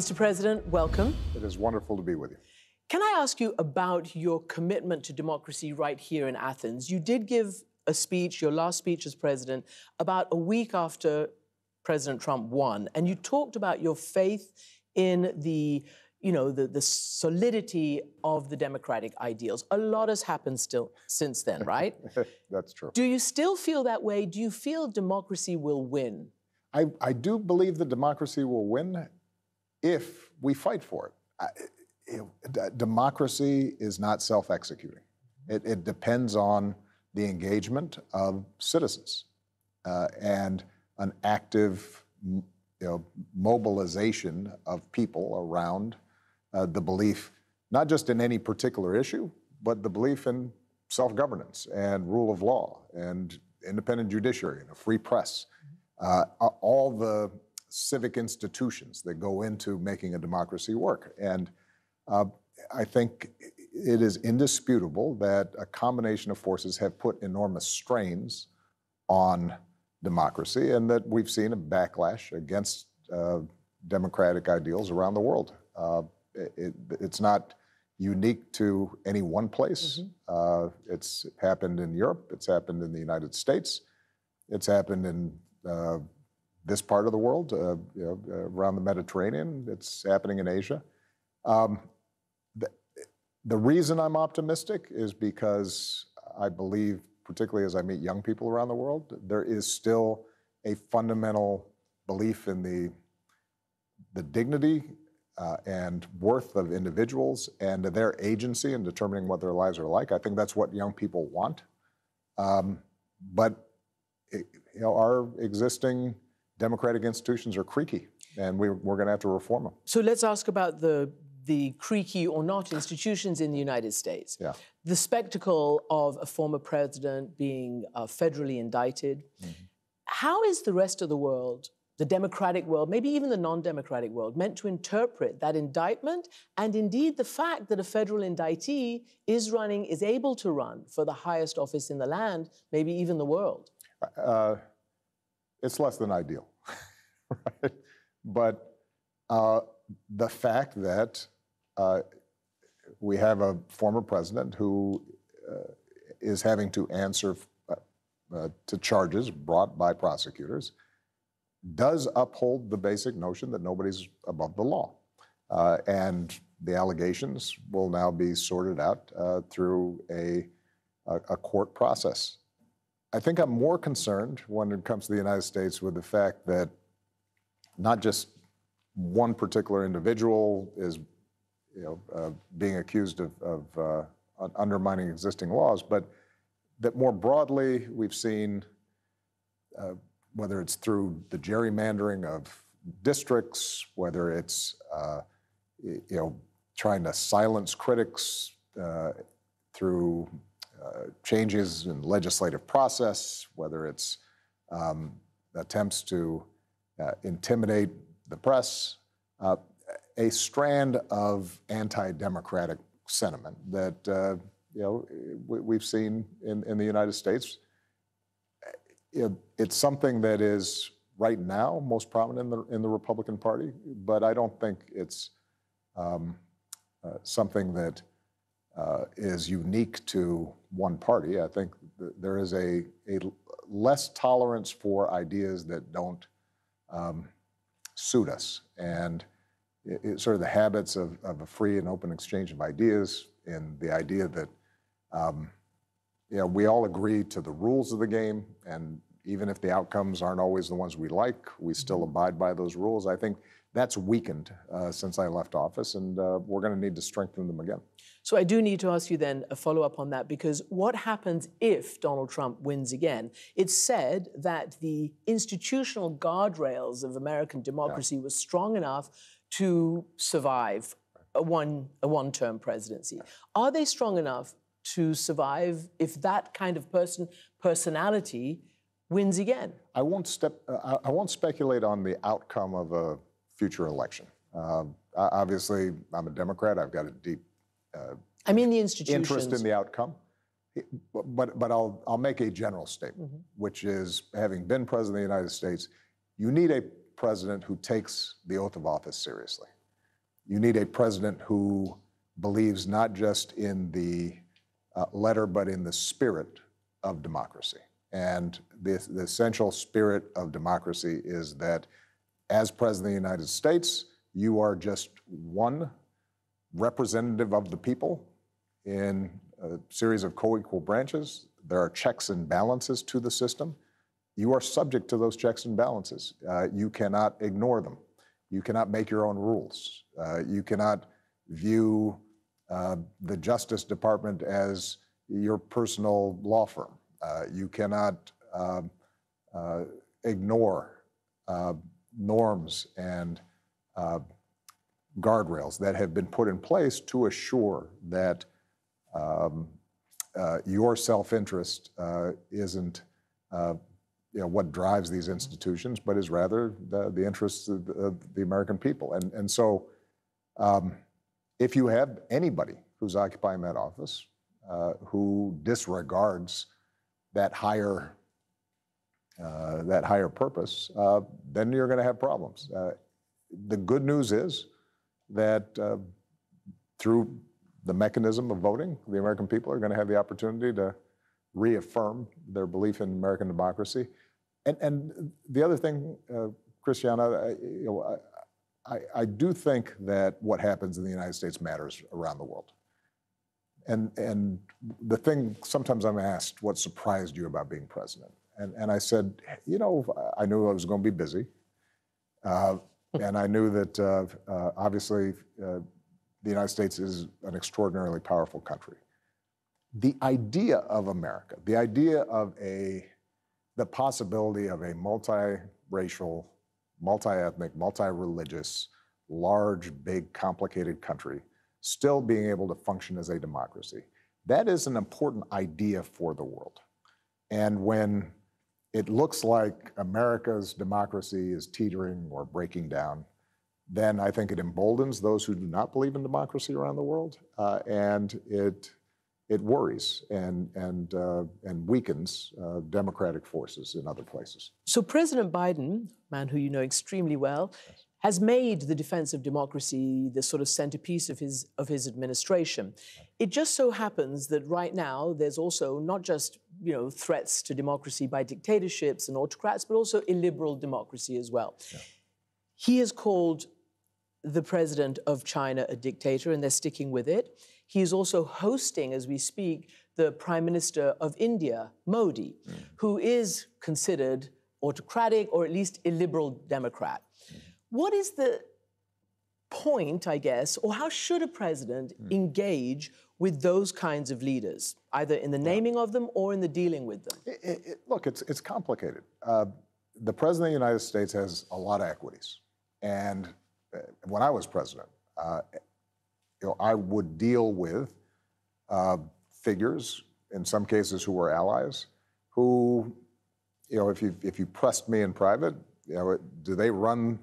Mr. President, welcome. It is wonderful to be with you. Can I ask you about your commitment to democracy right here in Athens? You did give a speech, your last speech as president, about a week after President Trump won, and you talked about your faith in the you know, the, the solidity of the democratic ideals. A lot has happened still since then, right? That's true. Do you still feel that way? Do you feel democracy will win? I, I do believe that democracy will win if we fight for it. I, it democracy is not self-executing. It, it, depends on the engagement of citizens uh, and an active you know, mobilization of people around uh, the belief, not just in any particular issue, but the belief in self-governance and rule of law and independent judiciary and a free press. Uh, all the civic institutions that go into making a democracy work. And uh, I think it is indisputable that a combination of forces have put enormous strains on democracy and that we've seen a backlash against uh, democratic ideals around the world. Uh, it, it's not unique to any one place. Mm -hmm. uh, it's happened in Europe. It's happened in the United States. It's happened in uh, this part of the world, uh, you know, around the Mediterranean. It's happening in Asia. Um, the, the reason I'm optimistic is because I believe, particularly as I meet young people around the world, there is still a fundamental belief in the the dignity uh, and worth of individuals and their agency in determining what their lives are like. I think that's what young people want. Um, but it, you know, our existing democratic institutions are creaky, and we, we're going to have to reform them. So let's ask about the the creaky or not institutions in the United States. Yeah. The spectacle of a former president being uh, federally indicted. Mm -hmm. How is the rest of the world the democratic world, maybe even the non democratic world, meant to interpret that indictment and indeed the fact that a federal indictee is running, is able to run for the highest office in the land, maybe even the world? Uh, it's less than ideal, right? But uh, the fact that uh, we have a former president who uh, is having to answer uh, uh, to charges brought by prosecutors does uphold the basic notion that nobody's above the law. Uh, and the allegations will now be sorted out through a, a, a, court process. I think I'm more concerned when it comes to the United States with the fact that not just one particular individual is you know, uh, being accused of, of uh, undermining existing laws, but that more broadly we've seen uh, whether it's through the gerrymandering of districts, whether it's uh, you know trying to silence critics uh, through changes in legislative process, whether it's um, attempts to uh, intimidate the press, uh, a strand of anti-democratic sentiment that uh, you know we, have seen in, in the United States. It, it's something that is right now most prominent in the, in the Republican Party, but I don't think it's um, uh, something that uh, is unique to one party. I think th there is a, a less tolerance for ideas that don't um, suit us. And it, it, sort of the habits of, of, a free and open exchange of ideas and the idea that um, you know, we all agree to the rules of the game, and even if the outcomes aren't always the ones we like, we still mm-hmm. abide by those rules. I think that's weakened uh, since I left office, and uh, we're going to need to strengthen them again. So I do need to ask you then a follow up on that because what happens if Donald Trump wins again? It's said that the institutional guardrails of American democracy yeah. was strong enough to survive a one a one term presidency. Are they strong enough to survive if that kind of person personality wins again. I won't step. Uh, I won't speculate on the outcome of a future election. Uh, obviously, I'm a Democrat. I've got a deep. Uh, I mean the institutions. Interest in the outcome. But but I'll I'll make a general statement, mm -hmm. which is having been president of the United States, you need a president who takes the oath of office seriously. you need a president who believes not just in the uh, letter, but in the spirit of democracy. And the, the essential spirit of democracy is that as President of the United States, you are just one representative of the people in a series of co equal branches. There are checks and balances to the system. You are subject to those checks and balances. Uh, you cannot ignore them. You cannot make your own rules. Uh, you cannot view uh, the Justice Department as your personal law firm. Uh, you cannot um, uh, ignore uh, norms and guardrails that have been put in place to assure that um, uh, your self-interest uh, isn't uh, you know, what drives these institutions, but is rather the, the interests of the, of the, American people. And, and so um, if you have anybody who's occupying that office who disregards that higher, uh, that higher purpose, uh, then you're going to have problems. the good news is that through the mechanism of voting, the American people are going to have the opportunity to reaffirm their belief in American democracy. And, and the other thing, uh, Christiane, I, you know, I, I, do think that what happens in the United States matters around the world. And, and the thing, sometimes I'm asked, what surprised you about being president? And, and I said, you know, I knew I was going to be busy. Uh, and I knew that uh, uh obviously uh, the United States is an extraordinarily powerful country. The idea of America, the idea of a, the possibility of a multiracial, multi-ethnic, multi-religious, large, big, complicated country still being able to function as a democracy, that is an important idea for the world. And when it looks like America's democracy is teetering or breaking down, then I think it emboldens those who do not believe in democracy around the world, uh, and it it worries and and uh, and weakens uh, democratic forces in other places. So President Biden, man who you know extremely well, yes. Has made the defense of democracy the sort of centerpiece of his of his administration. It just so happens that right now there's also not just you know threats to democracy by dictatorships and autocrats, but also illiberal democracy as well. Yeah. He has called the president of China a dictator, and they're sticking with it. He is also hosting, as we speak, the prime minister of India, Modi, mm. who is considered autocratic or at least illiberal Democrat. What is the point, I guess, or how should a president mm. engage with those kinds of leaders, either in the naming yeah. of them or in the dealing with them? It, it, look, it's, it's complicated. Uh, the president of the United States has a lot of equities. And when I was president, uh, you know, I would deal with uh, figures, in some cases who were allies, who, you know, if you if you pressed me in private, you know, do they run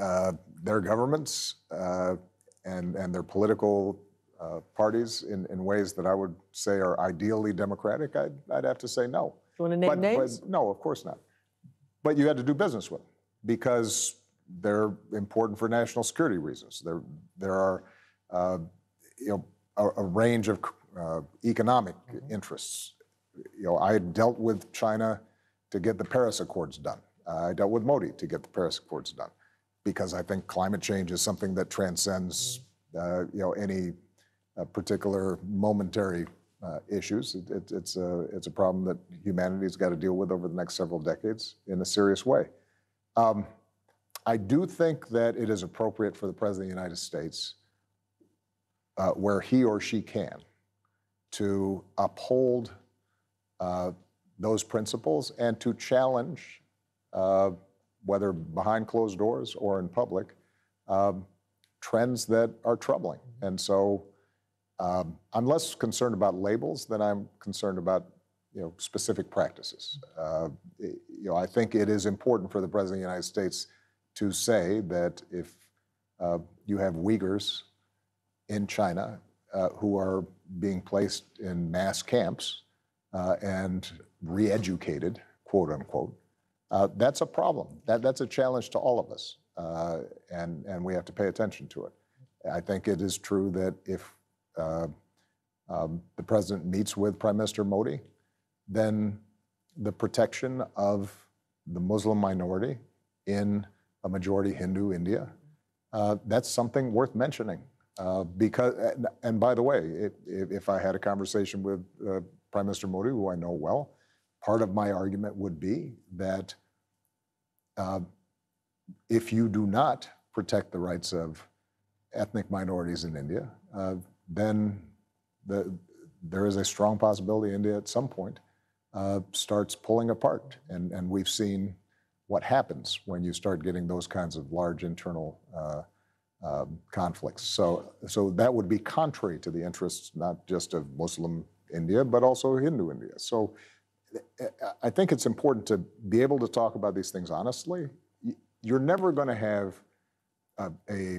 uh, their governments uh, and and their political uh, parties in, in ways that I would say are ideally democratic? I'd, I'd have to say no. You want to name but, names? But no, of course not. But you had to do business with them because they're important for national security reasons. There, there are, uh, you know, a, a range of uh, economic mm-hmm. interests. You know, I dealt with China to get the Paris Accords done. Uh, I dealt with Modi to get the Paris Accords done, because I think climate change is something that transcends, uh, you know, any uh, particular momentary uh, issues. It, it, it's a it's a problem that humanity's got to deal with over the next several decades in a serious way. Um, I do think that it is appropriate for the President of the United States, where he or she can, to uphold those principles and to challenge, whether behind closed doors or in public, um, trends that are troubling. And so um, I'm less concerned about labels than I'm concerned about you know, specific practices. Uh, you know, I think it is important for the President of the United States to say that if uh, you have Uyghurs in China uh, who are being placed in mass camps uh, and re-educated, quote unquote, uh, that's a problem. That, that's a challenge to all of us. uh, and, and we have to pay attention to it. I think it is true that if uh, um, the president meets with Prime Minister Modi, then the protection of the Muslim minority in a majority Hindu India, uh, that's something worth mentioning. Uh, because, and, by the way, if, if if I had a conversation with uh, Prime Minister Modi, who I know well, part of my argument would be that uh, if you do not protect the rights of ethnic minorities in India, uh, then the, there is a strong possibility India at some point uh, starts pulling apart. And, and we've seen what happens when you start getting those kinds of large internal uh, um, conflicts. So, so that would be contrary to the interests not just of Muslim India, but also Hindu India. So I think it's important to be able to talk about these things honestly. You're never going to have a, a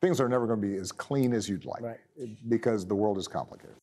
things are never going to be as clean as you'd like Right. because the world is complicated.